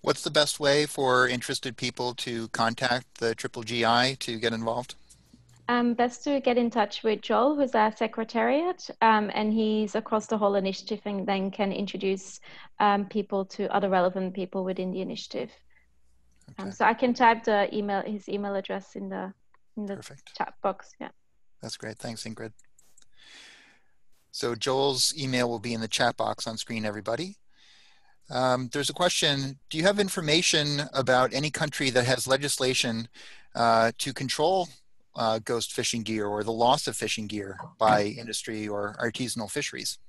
What's the best way for interested people to contact the Triple GI to get involved? Um, best to get in touch with Joel, who's our secretariat, um, and he's across the whole initiative and then can introduce um, people to other relevant people within the initiative. Um, okay. so I can type the email, his email address in the in the Perfect. chat box. Yeah. That's great. Thanks, Ingrid. So Joel's email will be in the chat box on screen, everybody. Um, there's a question, do you have information about any country that has legislation uh, to control uh, ghost fishing gear or the loss of fishing gear by industry or artisanal fisheries?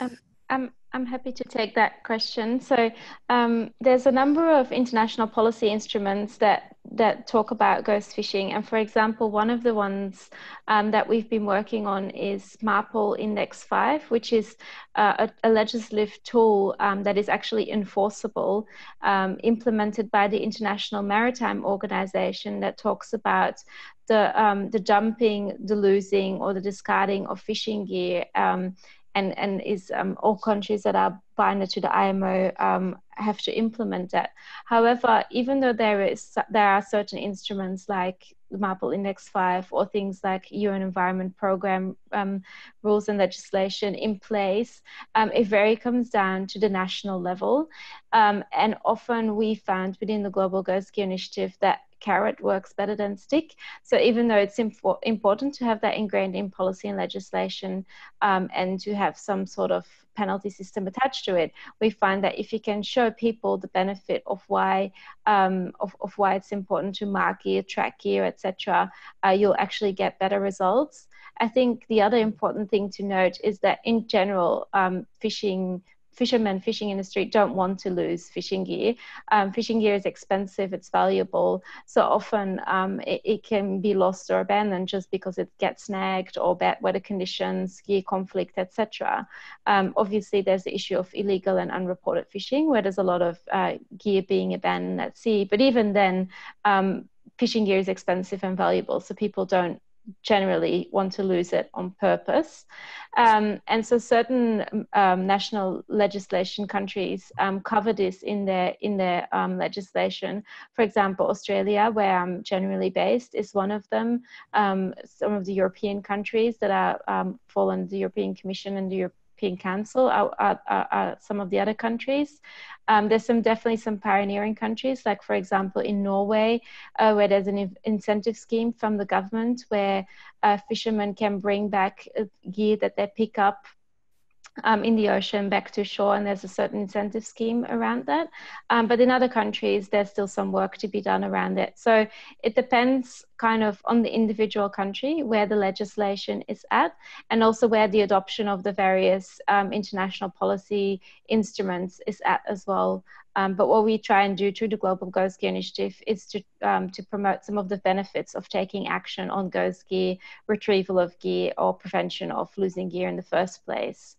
Um, I'm, I'm happy to take that question. So um, there's a number of international policy instruments that that talk about ghost fishing. And for example, one of the ones um, that we've been working on is MARPOL Annex 5, which is uh, a, a, legislative tool um, that is actually enforceable, um, implemented by the International Maritime Organization that talks about the, um, the dumping, the losing, or the discarding of fishing gear um, and and is um, all countries that are binded to the IMO um, have to implement that. However, even though there is there are certain instruments like the MARPOL Annex 5 or things like UN Environment Program um, rules and legislation in place, um, it very comes down to the national level. Um, and often we found within the Global Gear Initiative that carrot works better than stick. So even though it's impo- important to have that ingrained in policy and legislation um, and to have some sort of penalty system attached to it, we find that if you can show people the benefit of why um, of, of why it's important to mark gear, track gear, etc., uh, you'll actually get better results. I think the other important thing to note is that in general, um, fishing fishermen fishing industry don't want to lose fishing gear. Um, fishing gear is expensive, it's valuable, so often um, it, it, can be lost or abandoned just because it gets snagged or bad weather conditions, gear conflict, etc. Um, obviously, there's the issue of illegal and unreported fishing, where there's a lot of uh, gear being abandoned at sea. But even then, um, fishing gear is expensive and valuable, so people don't generally want to lose it on purpose. Um, and so certain um, national legislation countries um, cover this in their, in their um, legislation. For example, Australia, where I'm generally based, is one of them. Um, some of the European countries that are um, fall under the European Commission and the European European Council some of the other countries. Um, there's some definitely some pioneering countries, like for example in Norway, uh, where there's an incentive scheme from the government where uh, fishermen can bring back gear that they pick up um, in the ocean back to shore, and there's a certain incentive scheme around that. Um, but in other countries, there's still some work to be done around it. So it depends kind of on the individual country where the legislation is at, and also where the adoption of the various um, international policy instruments is at as well. Um, but what we try and do through the Global Ghost Gear Initiative is to um, to promote some of the benefits of taking action on ghost gear, retrieval of gear, or prevention of losing gear in the first place.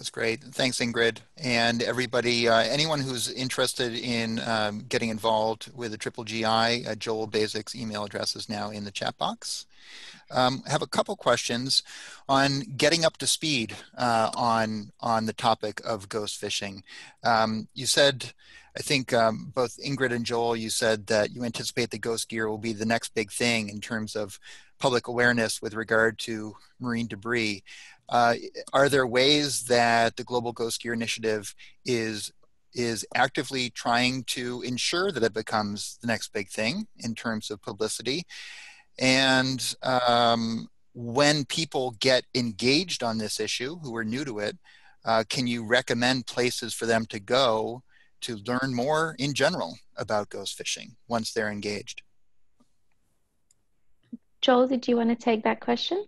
That's great. Thanks, Ingrid. And everybody, uh, anyone who's interested in um, getting involved with the Triple GI, uh, Joel Baziuk's email address is now in the chat box. Um, have a couple questions on getting up to speed uh, on, on the topic of ghost fishing. Um, you said, I think um, both Ingrid and Joel, you said that you anticipate the ghost gear will be the next big thing in terms of public awareness with regard to marine debris. Uh, are there ways that the Global Ghost Gear Initiative is is actively trying to ensure that it becomes the next big thing in terms of publicity? And um, when people get engaged on this issue who are new to it, uh, can you recommend places for them to go to learn more in general about ghost fishing once they're engaged? Joel, did you want to take that question?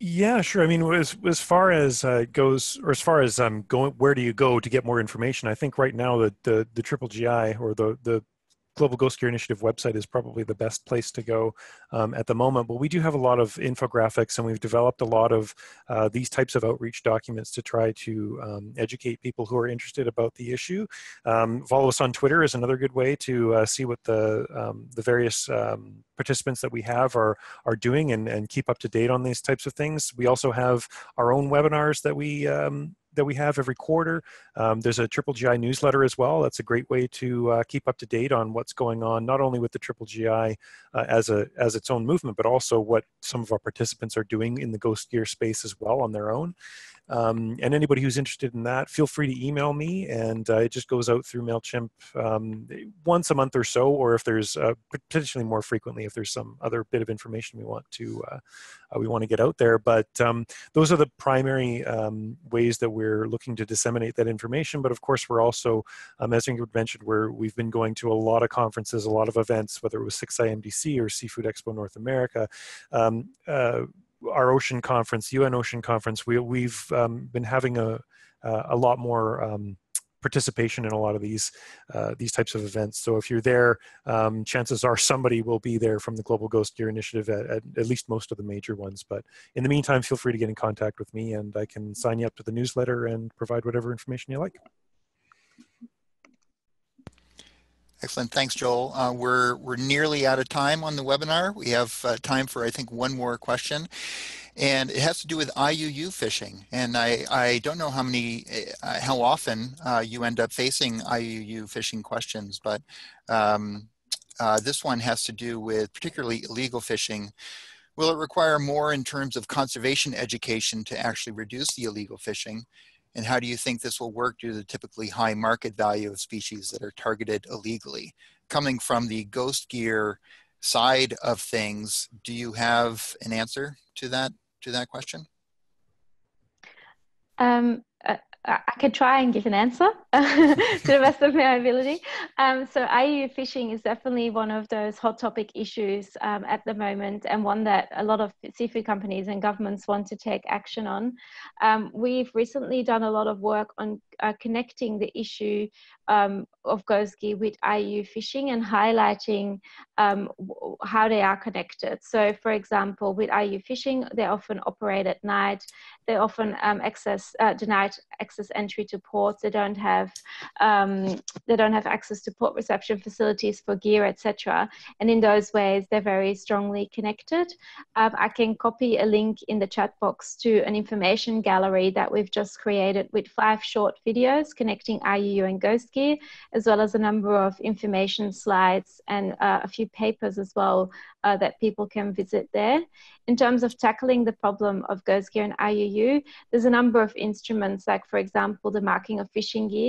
Yeah, sure. I mean, as as far as uh, goes, or as far as um, going, where do you go to get more information? I think right now the the, the Triple GI or the the Global Ghost Gear Initiative website is probably the best place to go um, at the moment. But we do have a lot of infographics, and we've developed a lot of uh, these types of outreach documents to try to um, educate people who are interested about the issue. Um, follow us on Twitter is another good way to uh, see what the um, the various um, participants that we have are are doing and, and keep up to date on these types of things. We also have our own webinars that we um, that we have every quarter. Um, there's a Triple GI newsletter as well. That's a great way to uh, keep up to date on what's going on, not only with the Triple GI uh, as a as its own movement, but also what some of our participants are doing in the ghost gear space as well on their own. Um, and anybody who's interested in that, feel free to email me, and uh, it just goes out through Mailchimp um, once a month or so, or if there's uh, potentially more frequently if there's some other bit of information we want to uh, uh we want to get out there. But um, those are the primary um, ways that we're looking to disseminate that information. But of course, we're also, as Ingrid mentioned, where we've been going to a lot of conferences, a lot of events, whether it was 6IMDC or Seafood Expo North America um, uh, our ocean conference, UN Ocean Conference, we, we've um, been having a, a lot more um, participation in a lot of these uh, these types of events. So if you're there, um, chances are somebody will be there from the Global Ghost Gear Initiative at, at, at, least most of the major ones. But in the meantime, feel free to get in contact with me and I can sign you up to the newsletter and provide whatever information you like. Excellent. Thanks, Joel. Uh, we're, we're nearly out of time on the webinar. We have uh, time for, I think, one more question. And it has to do with IUU fishing. And I, I don't know how many, uh, how often uh, you end up facing IUU fishing questions, but um, uh, this one has to do with particularly illegal fishing. Will it require more in terms of conservation education to actually reduce the illegal fishing? And how do you think this will work due to the typically high market value of species that are targeted illegally? Coming from the ghost gear side of things, do you have an answer to that to that question? Um, uh, I could try and give an answer to the best of my ability. Um, so IUU fishing is definitely one of those hot topic issues um, at the moment and one that a lot of seafood companies and governments want to take action on. Um, we've recently done a lot of work on uh, connecting the issue um, of ghost gear with IUU fishing and highlighting um, how they are connected. So, for example, with IUU fishing, they often operate at night. They often um, access uh, denied access entry to ports. They don't have um, they don't have access to port reception facilities for gear, etc. And in those ways, they're very strongly connected. Um, I can copy a link in the chat box to an information gallery that we've just created with five short videos connecting IUU and ghost gear, as well as a number of information slides and uh, a few papers as well uh, that people can visit there. In terms of tackling the problem of ghost gear and IUU, there's a number of instruments, like for example, the marking of fishing gear,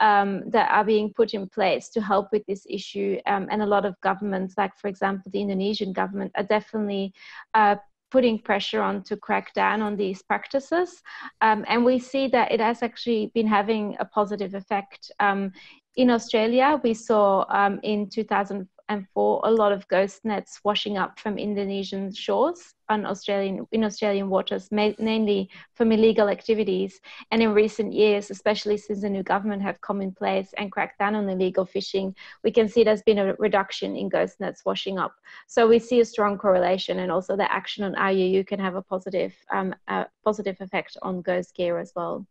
um, that are being put in place to help with this issue. Um, and a lot of governments, like for example, the Indonesian government, are definitely uh, putting pressure on to crack down on these practices. Um, and we see that it has actually been having a positive effect. Um, in Australia, we saw um, in 2004 a lot of ghost nets washing up from Indonesian shores on Australian in Australian waters, mainly from illegal activities. And in recent years, especially since the new government have come in place and cracked down on illegal fishing, we can see there's been a reduction in ghost nets washing up. So we see a strong correlation, and also the action on IUU can have a positive um, a positive effect on ghost gear as well.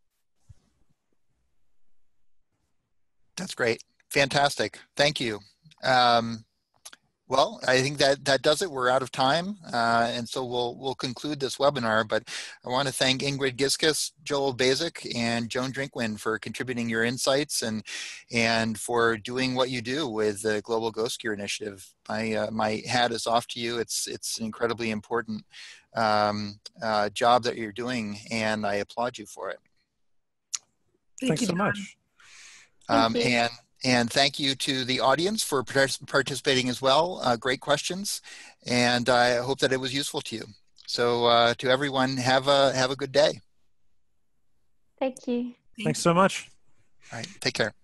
That's great. Fantastic. Thank you. Um, well, I think that that does it. We're out of time, uh, and so we'll we'll conclude this webinar. But I want to thank Ingrid Giskes, Joel Baziuk, and Joan Drinkwin for contributing your insights and and for doing what you do with the Global Ghost Gear Initiative. My uh, my hat is off to you. It's it's an incredibly important um, uh, job that you're doing, and I applaud you for it. Thank Thanks you, so much. Um, and And thank you to the audience for participating as well. Uh, great questions, and I hope that it was useful to you. So uh, to everyone, have a have a good day. Thank you. Thanks so much. All right, take care.